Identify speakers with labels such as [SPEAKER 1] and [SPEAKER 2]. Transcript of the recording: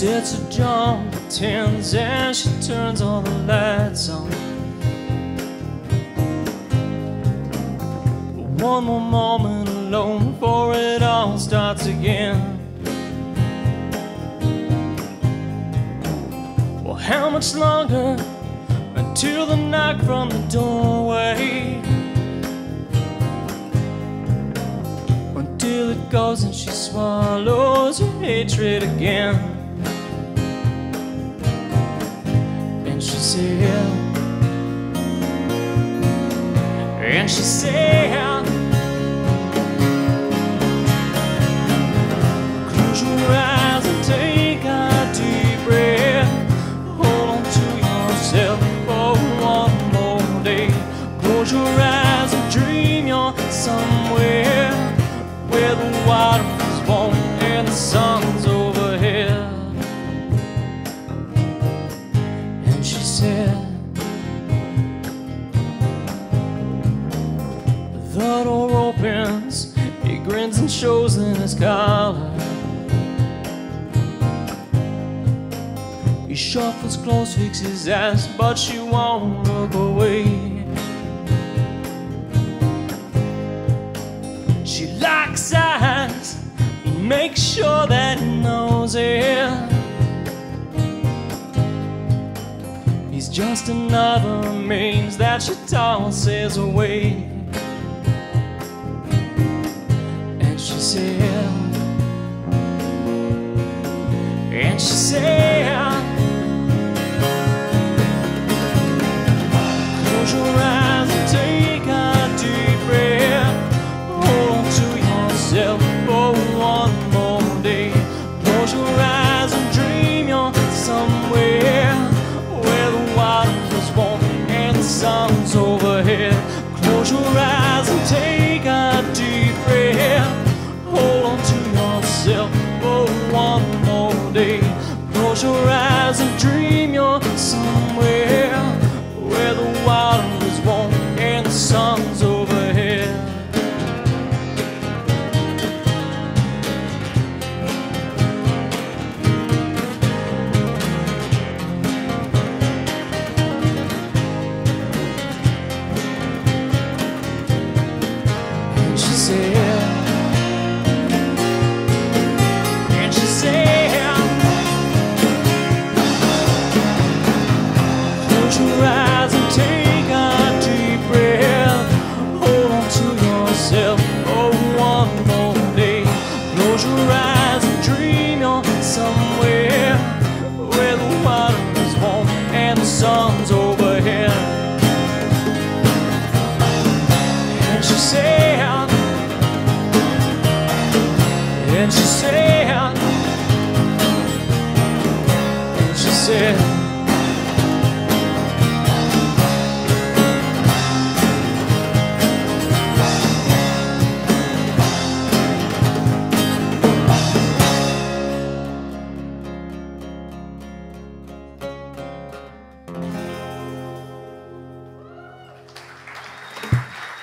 [SPEAKER 1] sets a John pretends and she turns all the lights on. One more moment alone before it all starts again. Well, how much longer until the knock from the doorway? Until it goes and she swallows her hatred again. And she said, and she said, said, The door opens, he grins and shows in his collar. He shuffles close, fixes his eyes, but she won't look away. She locks eyes, he makes sure that he knows it. He's just another means that she tosses away. And she said, and she said, and she said, and she said,